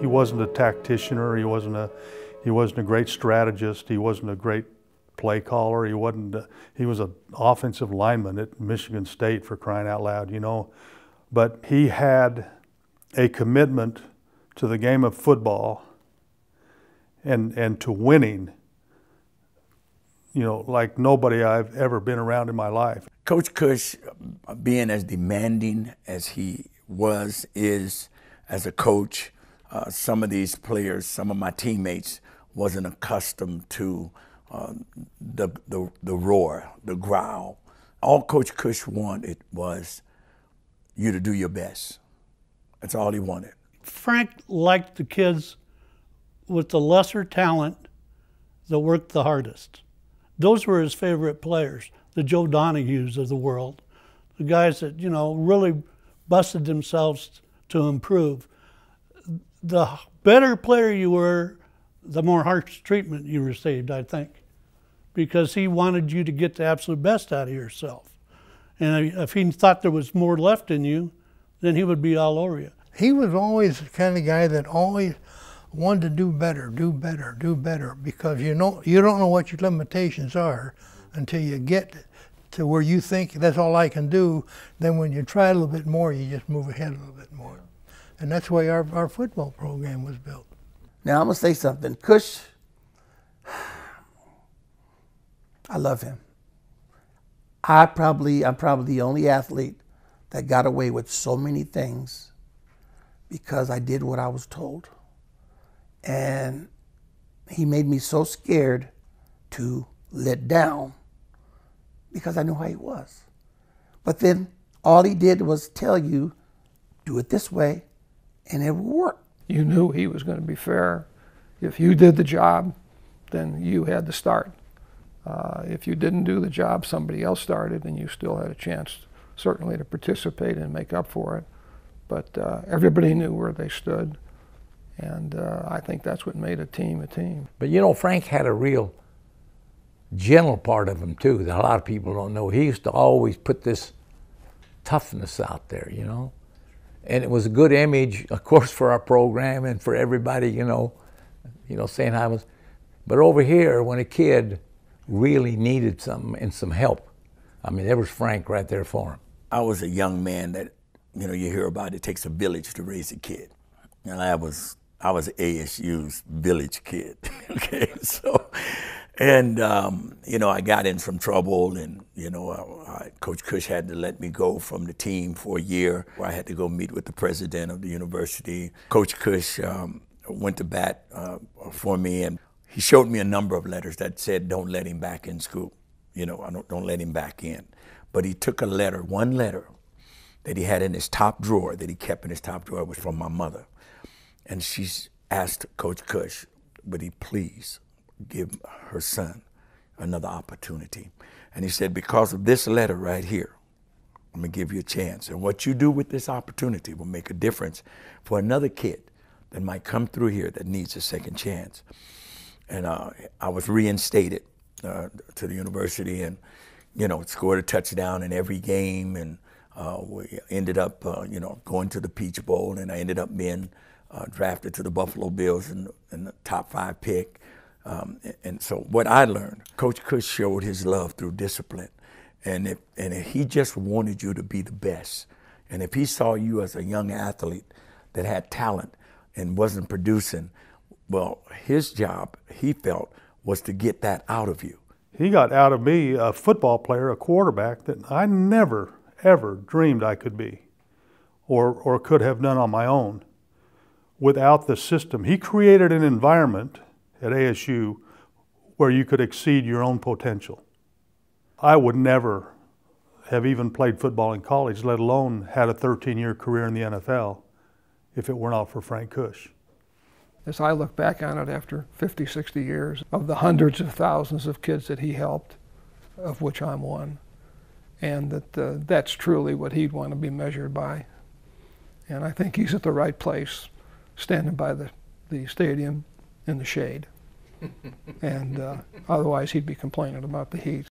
he wasn't a tactician or he wasn't a he wasn't a great strategist. He wasn't a great play caller. He wasn't. A, he was an offensive lineman at Michigan State for crying out loud, you know. But he had a commitment to the game of football and and to winning. You know, like nobody I've ever been around in my life. Coach Kush, being as demanding as he was, is as a coach, uh, some of these players, some of my teammates, wasn't accustomed to uh, the, the, the roar, the growl. All Coach Kush wanted was you to do your best. That's all he wanted. Frank liked the kids with the lesser talent that worked the hardest. Those were his favorite players, the Joe Donahues of the world, the guys that, you know, really busted themselves to improve. The better player you were, the more harsh treatment you received, I think, because he wanted you to get the absolute best out of yourself. And if he thought there was more left in you, then he would be all over you. He was always the kind of guy that always wanted to do better, do better, do better, because you know you don't know what your limitations are until you get to where you think that's all I can do. Then when you try a little bit more, you just move ahead a little bit more. And that's why our, our football program was built. Now I'm gonna say something. Kush, I love him. I probably I'm probably the only athlete that got away with so many things because I did what I was told. And he made me so scared to let down because I knew how he was. But then all he did was tell you, do it this way, and it would work. You knew he was going to be fair. If you did the job, then you had to start. Uh, if you didn't do the job, somebody else started, and you still had a chance, certainly, to participate and make up for it. But uh, everybody knew where they stood, and uh, I think that's what made a team a team. But you know, Frank had a real gentle part of him too that a lot of people don't know. He used to always put this toughness out there, you know and it was a good image, of course, for our program and for everybody, you know, you know, saying I was. But over here, when a kid really needed something and some help, I mean, there was Frank right there for him. I was a young man that, you know, you hear about it takes a village to raise a kid, and I was I was ASU's village kid. okay, so and, um, you know, I got in some trouble, and, you know, I, Coach Kush had to let me go from the team for a year. Where I had to go meet with the president of the university. Coach Kush um, went to bat uh, for me, and he showed me a number of letters that said, don't let him back in school. You know, I don't, don't let him back in. But he took a letter, one letter, that he had in his top drawer, that he kept in his top drawer, was from my mother. And she asked Coach Kush, would he please give her son another opportunity. And he said, Because of this letter right here, I'm going to give you a chance. And what you do with this opportunity will make a difference for another kid that might come through here that needs a second chance. And uh, I was reinstated uh, to the university and, you know, scored a touchdown in every game. And uh, we ended up, uh, you know, going to the Peach Bowl. And I ended up being uh, drafted to the Buffalo Bills in, in the top five pick. Um, and so what I learned, Coach Kush showed his love through discipline. And if, and if he just wanted you to be the best, and if he saw you as a young athlete that had talent and wasn't producing, well, his job, he felt, was to get that out of you. He got out of me a football player, a quarterback that I never, ever dreamed I could be or, or could have done on my own without the system. He created an environment at ASU where you could exceed your own potential. I would never have even played football in college, let alone had a 13 year career in the NFL, if it were not for Frank Kush. As I look back on it after 50, 60 years, of the hundreds of thousands of kids that he helped, of which I'm one, and that uh, that's truly what he'd want to be measured by. And I think he's at the right place, standing by the, the stadium in the shade and uh, otherwise he'd be complaining about the heat.